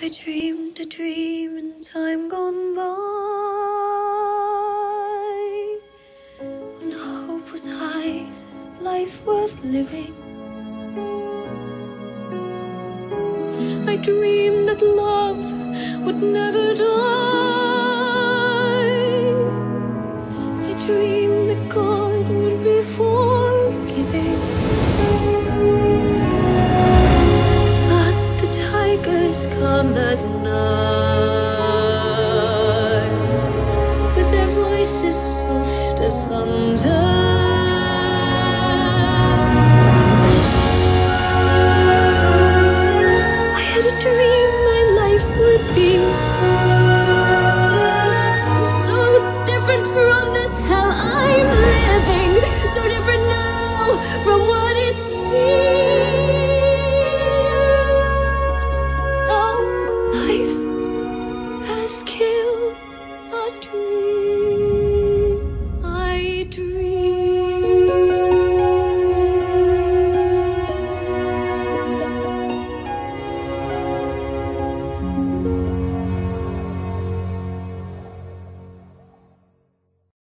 I dreamed a dream in time gone by when hope was high, life worth living. I dreamed that love would never die. I dreamed that God would be for come at night with their voices soft as thunder. kill a dream.